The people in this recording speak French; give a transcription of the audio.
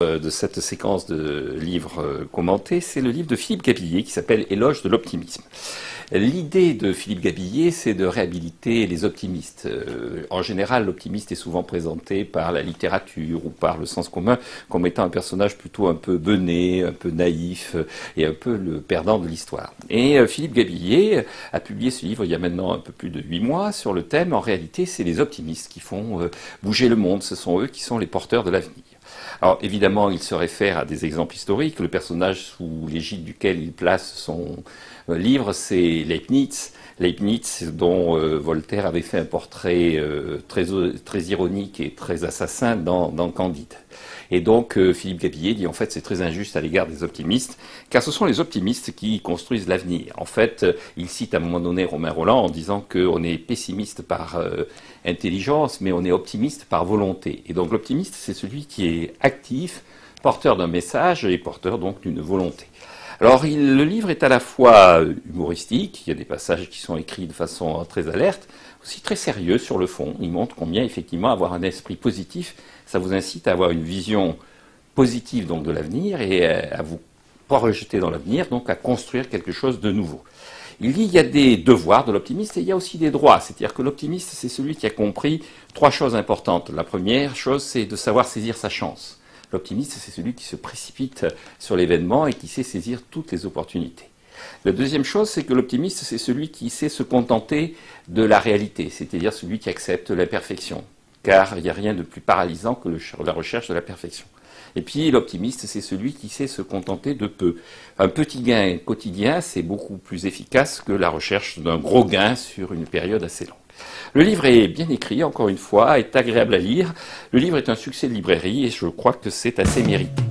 Euh, de cette séquence de livres euh, commentés, c'est le livre de Philippe Gabillet qui s'appelle Éloge de l'optimisme. L'idée de Philippe Gabillet, c'est de réhabiliter les optimistes. Euh, en général, l'optimiste est souvent présenté par la littérature ou par le sens commun comme étant un personnage plutôt un peu bené, un peu naïf et un peu le perdant de l'histoire. Et Philippe Gabillet a publié ce livre il y a maintenant un peu plus de huit mois sur le thème, en réalité, c'est les optimistes qui font bouger le monde, ce sont eux qui sont les porteurs de l'avenir. Alors évidemment, il se réfère à des exemples historiques. Le personnage sous l'égide duquel il place son euh, livre, c'est Leibniz. Leibniz, dont euh, Voltaire avait fait un portrait euh, très, ironique et très assassin dans, dans Candide. Et donc Philippe Gabillet dit en fait c'est très injuste à l'égard des optimistes, car ce sont les optimistes qui construisent l'avenir. En fait, il cite à un moment donné Romain Roland en disant qu'on est pessimiste par intelligence, mais on est optimiste par volonté. Et donc l'optimiste, c'est celui qui est actif, porteur d'un message et porteur donc d'une volonté. Alors le livre est à la fois humoristique, il y a des passages qui sont écrits de façon très alerte, aussi très sérieux sur le fond. Il montre combien effectivement avoir un esprit positif, ça vous incite à avoir une vision positive donc de l'avenir et à vous pas rejeter dans l'avenir, donc à construire quelque chose de nouveau. Il dit il y a des devoirs de l'optimiste et il y a aussi des droits. C'est-à-dire que l'optimiste, c'est celui qui a compris trois choses importantes. La première chose, c'est de savoir saisir sa chance. L'optimiste, c'est celui qui se précipite sur l'événement et qui sait saisir toutes les opportunités. La deuxième chose, c'est que l'optimiste, c'est celui qui sait se contenter de la réalité, c'est-à-dire celui qui accepte la perfection. Car il n'y a rien de plus paralysant que la recherche de la perfection. Et puis l'optimiste, c'est celui qui sait se contenter de peu. Un petit gain quotidien, c'est beaucoup plus efficace que la recherche d'un gros gain sur une période assez longue. Le livre est bien écrit, encore une fois, est agréable à lire. Le livre est un succès de librairie et je crois que c'est assez mérité.